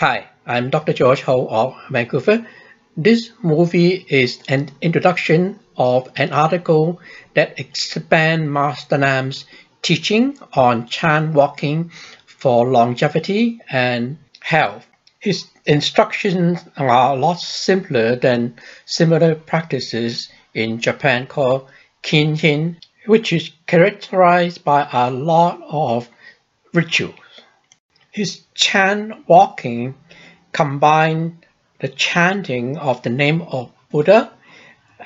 Hi, I'm Dr. George Ho of Vancouver. This movie is an introduction of an article that expands Master Nan's teaching on Chan walking for longevity and health. His instructions are a lot simpler than similar practices in Japan called Kinhin, which is characterized by a lot of rituals. His Chan walking combined the chanting of the name of Buddha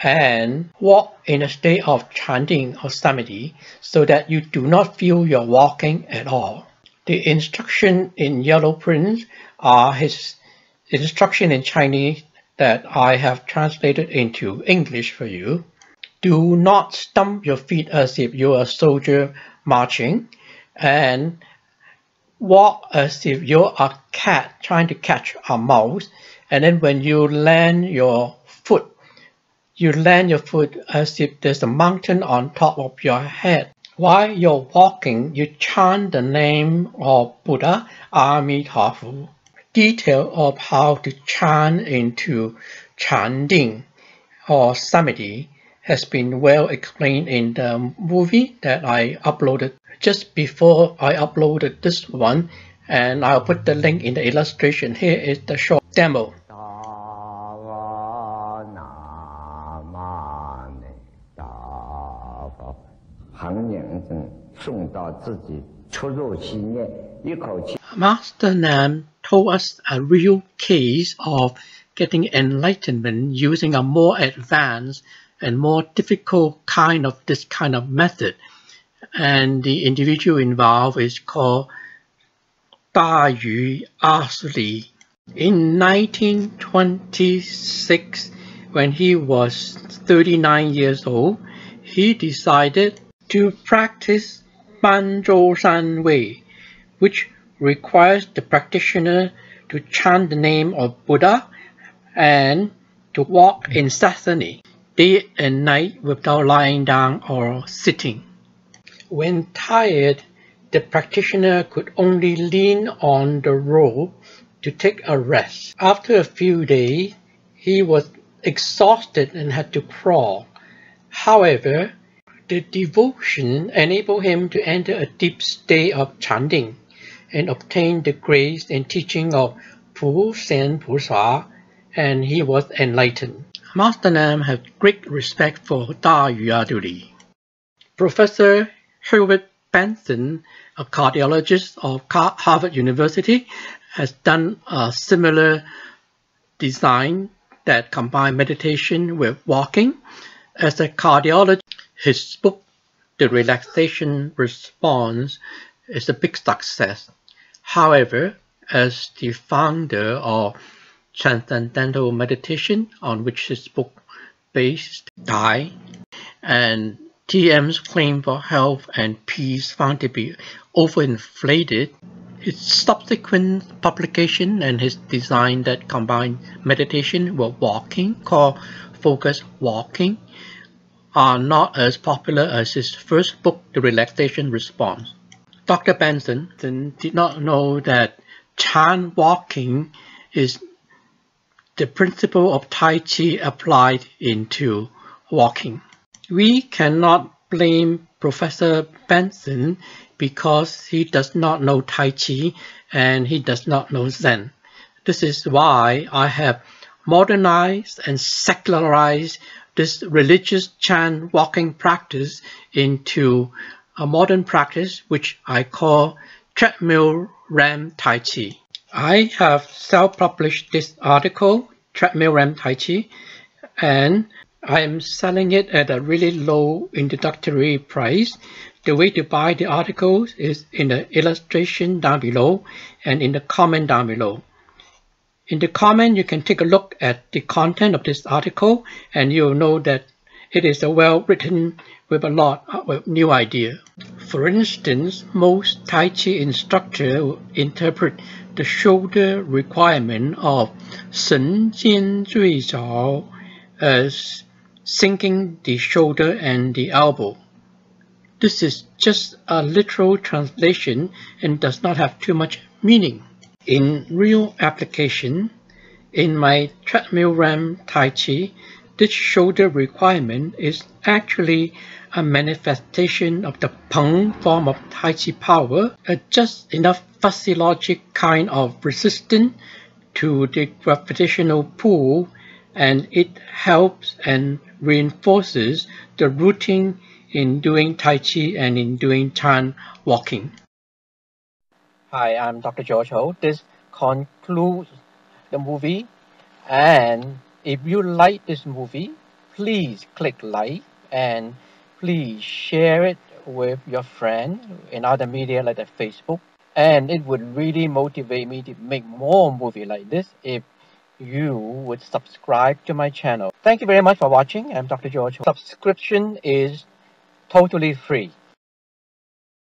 and walk in a state of Chan ding or samadhi so that you do not feel you're walking at all. The instruction in yellow print are his instruction in Chinese that I have translated into English for you. Do not stump your feet as if you're a soldier marching and walk as if you're a cat trying to catch a mouse and then when you land your foot you land your foot as if there's a mountain on top of your head. While you're walking you chant the name of buddha amitabha detail of how to chant into Chan ding or samadhi has been well explained in the movie that I uploaded just before I uploaded this one and I'll put the link in the illustration. Here is the short demo. Master Nan told us a real case of getting enlightenment using a more advanced and more difficult kind of this kind of method and the individual involved is called Da Yu Asli. In 1926, when he was 39 years old, he decided to practice Banzhou Shan Wei, which requires the practitioner to chant the name of Buddha and to walk incessantly, day and night without lying down or sitting. When tired, the practitioner could only lean on the rope to take a rest. After a few days, he was exhausted and had to crawl. However, the devotion enabled him to enter a deep state of Chan ding and obtain the grace and teaching of Pu Sen Pusa, and he was enlightened. Master Nan had great respect for Da Yuaduli, Professor Herbert Benson, a cardiologist of Harvard University, has done a similar design that combines meditation with walking. As a cardiologist, his book, The Relaxation Response, is a big success. However, as the founder of Transcendental Meditation, on which his book based, died, and TM's claim for health and peace found to be overinflated. His subsequent publication and his design that combined meditation with walking, called Focus Walking, are not as popular as his first book, The Relaxation Response. Dr. Benson did not know that Chan walking is the principle of Tai Chi applied into walking. We cannot blame Professor Benson because he does not know Tai Chi and he does not know Zen. This is why I have modernized and secularized this religious Chan walking practice into a modern practice which I call treadmill ram Tai Chi. I have self-published this article, Treadmill Ram Tai Chi, and I am selling it at a really low introductory price. The way to buy the articles is in the illustration down below and in the comment down below. In the comment, you can take a look at the content of this article and you'll know that it is a well written with a lot of new idea. For instance, most Tai Chi instructor interpret the shoulder requirement of Chen Jian Zhui Zhou as sinking the shoulder and the elbow. This is just a literal translation and does not have too much meaning. In real application, in my treadmill RAM Tai Chi, this shoulder requirement is actually a manifestation of the Peng form of Tai Chi power, a just enough fuzzy logic kind of resistance to the gravitational pull and it helps and reinforces the rooting in doing Tai Chi and in doing Chan walking. Hi, I'm Dr. George Ho. This concludes the movie and if you like this movie, please click like and please share it with your friend in other media like the Facebook and it would really motivate me to make more movie like this if you would subscribe to my channel. Thank you very much for watching. I'm Dr. George. Subscription is totally free.